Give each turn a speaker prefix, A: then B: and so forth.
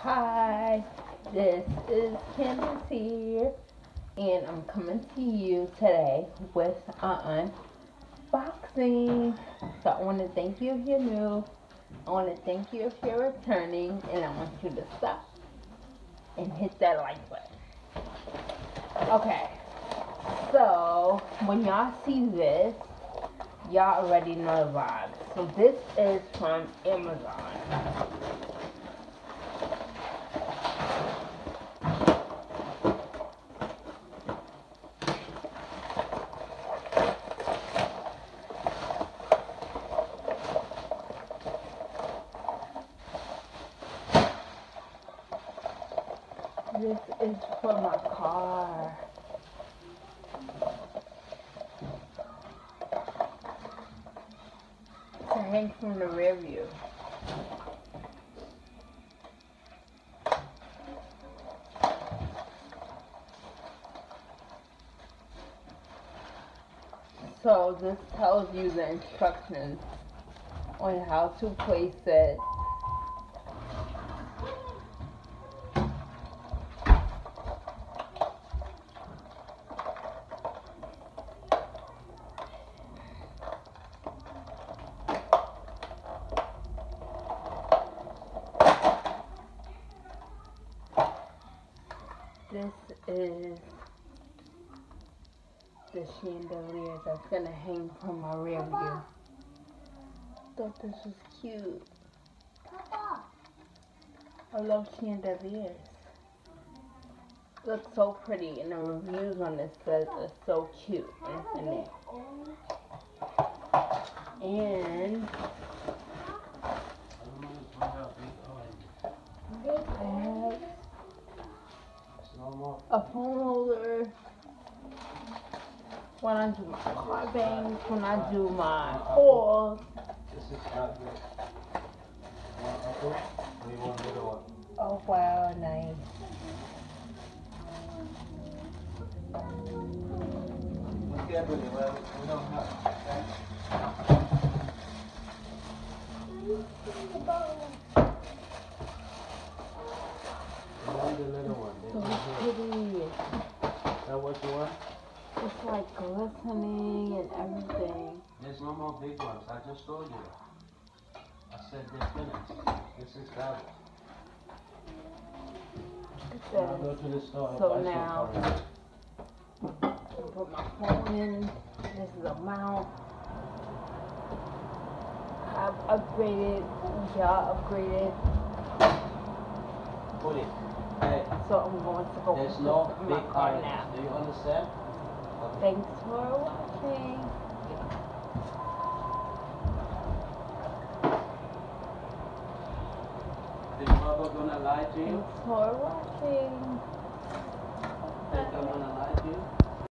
A: Hi, this is Candace here, and I'm coming to you today with an unboxing. So I want to thank you if you're new. I want to thank you if you're returning, and I want you to stop and hit that like button. Okay, so when y'all see this, y'all already know the vibe. So this is from Amazon. This is for my car. To hang from the rear view. So this tells you the instructions on how to place it This is the chandelier that's gonna hang from my rear view. Thought this was cute. Papa. I love chandeliers. Looks so pretty, and the reviews on this says it's so cute, isn't it? And I have a phone holder when I do my car bangs, when I do my
B: one?
A: Oh wow, nice
B: okay? You want the little one, this
A: So
B: is
A: pretty.
B: That what you want?
A: It's like glistening and everything.
B: There's no more big ones, I just told you. I said they're finished. This is that. I'll go to the store and
A: So
B: buy
A: now- put my phone in. This is a mount. I've upgraded. Y'all upgraded.
B: Put it. Hey,
A: So I'm going to go
B: there's no big
A: car now.
B: do you understand? Okay.
A: Thanks for watching.
B: Is Baba gonna lie to you?
A: Thanks for watching.
B: Think I'm gonna lie to you?